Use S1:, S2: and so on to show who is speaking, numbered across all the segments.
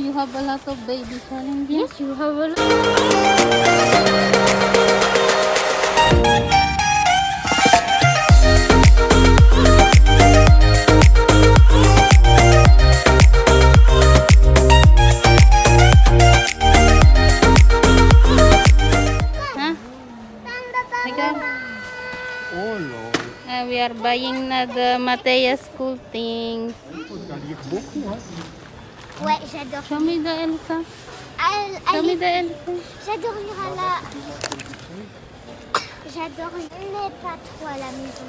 S1: you have a lot of baby challenges.
S2: Yes, you have a lot.
S1: Huh? Miguel?
S3: Oh lol.
S1: Uh, we are buying na the Mathea school things.
S2: Ouais, j'adore.
S1: Show me the Elsa.
S2: Elle-
S1: Show
S2: elle
S1: me the Elsa.
S2: J'adore lire à la. J'adore lire, mais pas trop à la maison.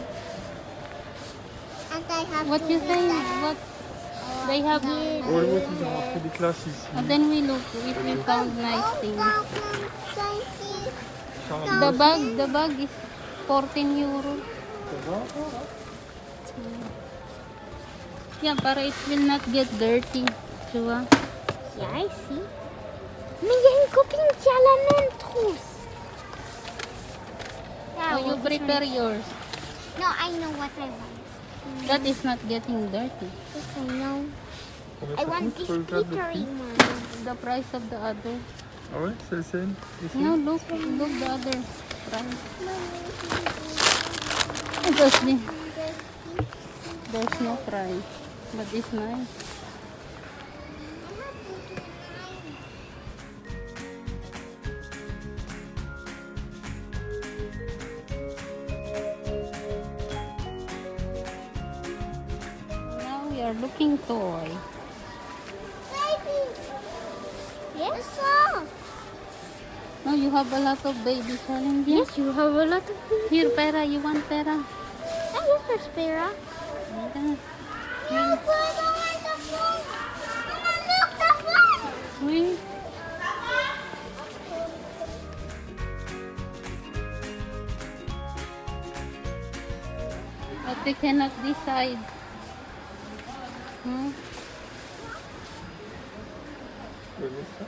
S2: And I have
S1: What
S2: to
S1: you
S2: read
S1: say?
S2: that.
S1: What they have?
S3: Oh, le voici, ils ont marqué classes.
S1: And then we look if we found nice things.
S3: Oh,
S1: the bag, the bag is 14 euro. Yeah, para it will not get dirty. Diba?
S2: Yeah, I see. Mais il y a une copine qui a la même trousse. Yeah,
S1: Oh, you
S2: well,
S1: prepare yours.
S2: No, I know what I want.
S1: That is not getting dirty.
S2: Yes, I know. I want this
S3: pour le cadre de
S2: glittery one.
S1: The price of the other.
S3: Ouais, c'est le same ici
S1: No, look, look the other price. Because the, there's no price, but it's nice. We toy.
S2: Baby. Yes, sir.
S1: No, you have a lot of baby challenges.
S2: Yes, you have a lot of things.
S1: Here, pera, you want pera?
S2: I love her, Spira.
S1: Okay.
S2: No, but I don't want the phone. Mama, look, the phone.
S1: But they cannot decide.
S2: 응. 여기 있어?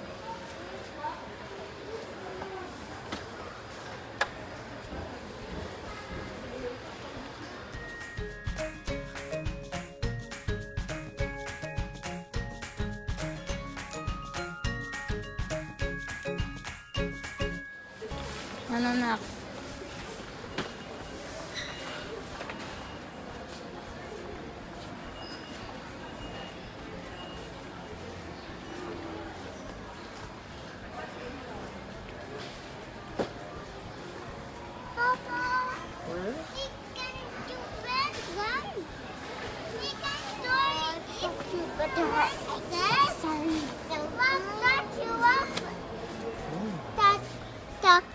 S2: 만원 앞.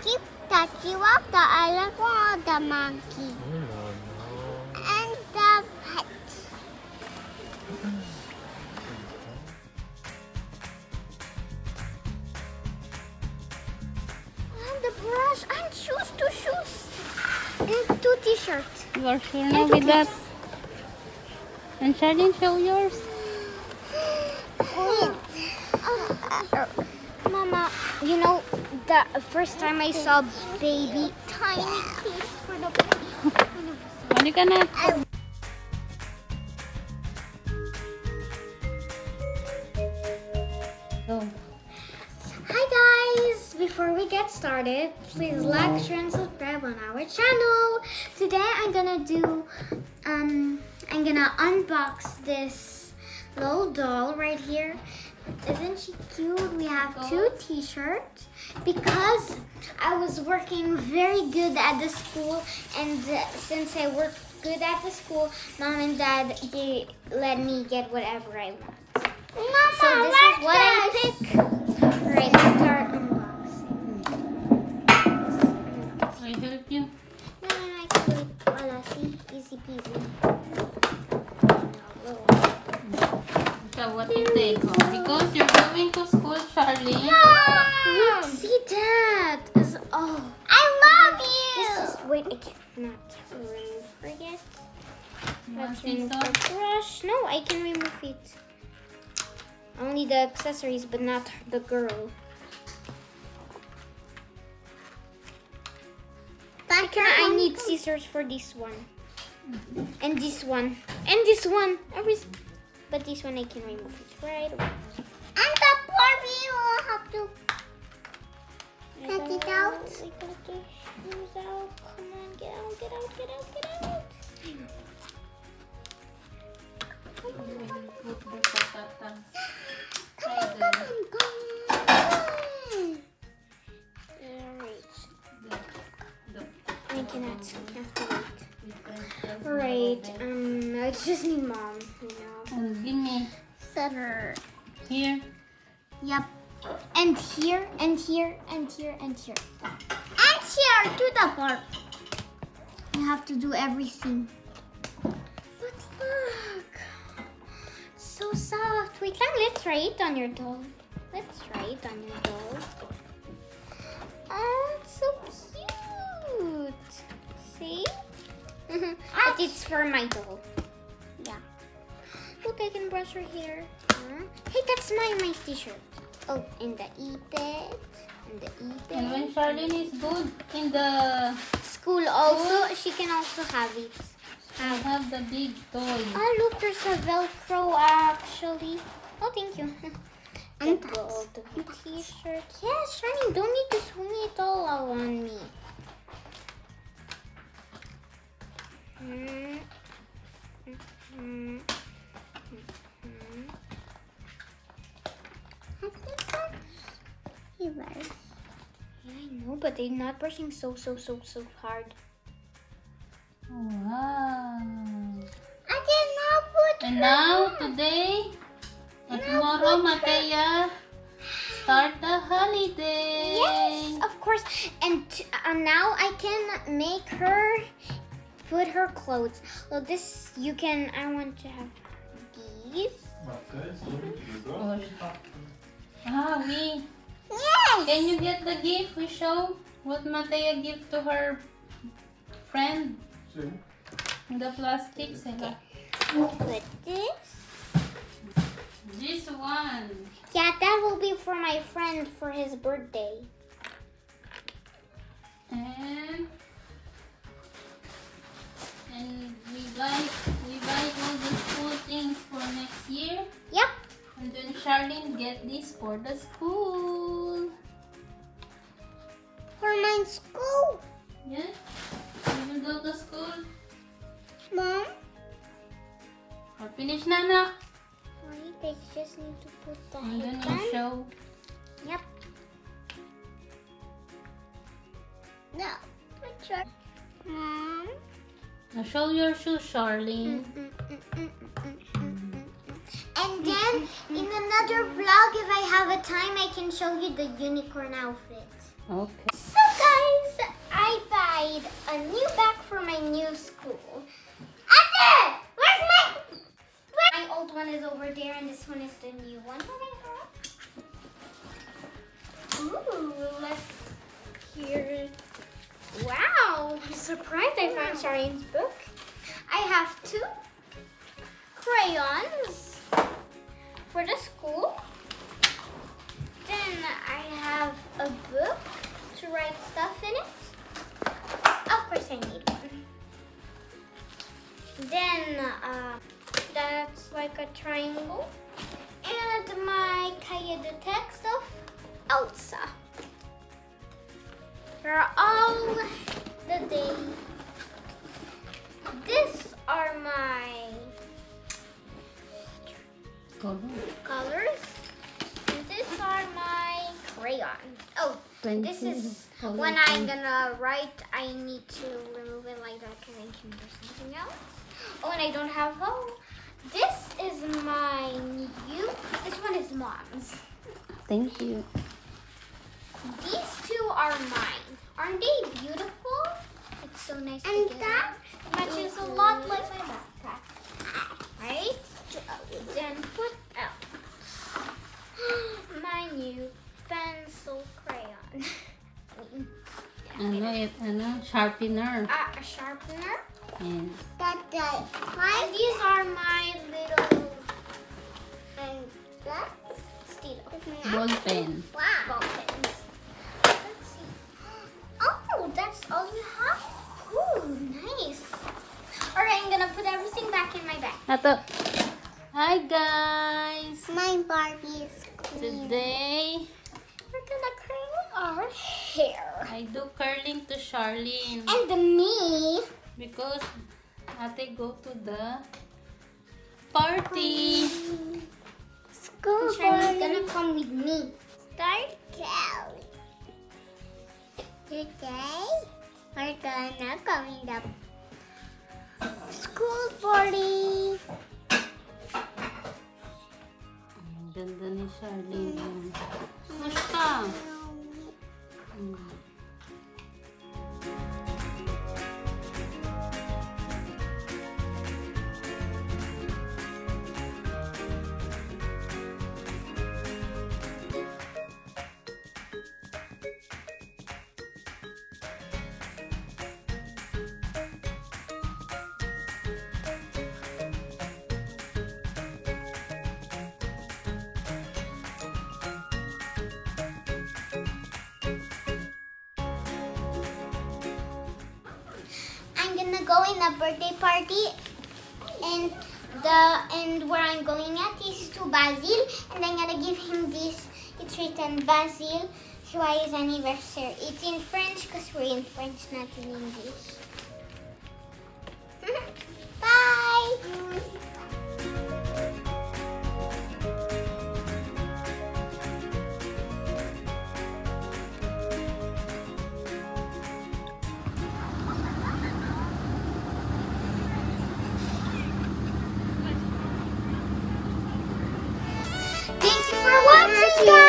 S2: Keep that want, the elephant, the monkey, and the pet. And the brush and shoes, shoes. And two t-shirts.
S1: You are now with that? And Sharline, show yours.
S2: Mama, you know, the first time I saw baby tiny kids for the
S1: Ano ka na? Go.
S2: Hi guys! Before we get started, please like, share, and subscribe on our channel. Today I'm gonna do, um, I'm gonna unbox this little doll right here. Isn't she cute? We have two t-shirts because I was working very good at the school and since I worked good at the school, mom and dad they let me get whatever I want. so this is what I pick. Alright, let's start unboxing.
S1: I help you.
S2: No, no, I can wait. Voila, see? Easy peasy.
S1: So what you take? Oh, because you're going to school, Sharline.
S2: Look, see that? Is oh. I love you. This is wait, I cannot remove her yet. Let's remove
S1: scissors?
S2: the brush. No, I can remove it. Only the accessories, but not the girl. I can. I need scissors for this one, and this one, and this one. Every, but this one I can remove it right away. And the Barbie will have to get it out. We got the shoes out. Come on, get out, get out, get out, get out. Yep. And here, and here, and here, and here. And here to the part. You have to do everything. But look. So soft. Wait, lang, let's try it on your doll. Let's try it on your doll. Oh, it's so cute. See? but it's for my doll. Yeah. Look, I can brush her hair. Huh? Hey, that's my my t-shirt. Oh, in the e-pet. And the
S1: And when. Sharline is good in the
S2: School also, she can also have it.
S1: I have the big toy.
S2: Oh, look, there's a Velcro actually. Oh, thank you. And the t-shirt. Yes, Shani, don't need to swing it all out on me. Mm. Mm. Mm. Yeah, I know, but they're not brushing so, so, so, so hard.
S1: Wow.
S2: I did not put
S1: And now, today, and tomorrow, Mathea, start the holiday.
S2: Yes, of course. And t- uh, now I can make her put her clothes. Well, this you can. I want to have these.
S1: Oh, Ah, we.
S2: Yes.
S1: Can you get the gift we show? What Mathea give to her friend? In the plastic, sila.
S2: Put this.
S1: This one.
S2: Yeah, that will be for my friend for his birthday.
S1: And and we buy we buy all the school things for next year.
S2: Yep.
S1: And then Sharline get this for the school.
S2: Just need to put the
S1: And then you
S2: headband.
S1: show.
S2: Yep. No. Which one? Mom.
S1: Now show your shoes, Sharline.
S2: Mm, mm, mm, and then in another vlog, if I have a time, I can show you the unicorn outfit.
S1: Okay.
S2: So guys, I bought a new bag for my Book.
S1: Color.
S2: colors. These are my crayons. Oh, this is
S1: Color
S2: when I'm gonna write, I need to remove it like that because I can do something else. Oh, and I don't have home. This is my new. This one is mom's.
S1: Thank you.
S2: These two are mine. Aren't they beautiful? It's so nice and that matches a lot like my backpack. Right? Then what else? My new pencil crayon.
S1: Ano, it, ano, sharpener.
S2: Ah, a sharpener.
S1: Yes.
S2: That uh, my these are my little and that's steel.
S1: Ball pen.
S2: Wow. Ball pens. Let's see. Oh, that's all you have? Ooh, nice. Alright, I'm gonna put everything back in my bag.
S1: Ato. Hi guys.
S2: My Barbie is
S1: Today we're gonna curl
S2: our hair.
S1: I do curling to Sharline
S2: And me,
S1: because ate go to the party.
S2: school Charlie's gonna come with me. Start Kelly. Today, we're gonna come in the I'm gonna go in a birthday party and the and where I'm going at is to Basil and I'm gonna give him this. It's written Basil his anniversary. It's in French because we're in French, not in English. Thank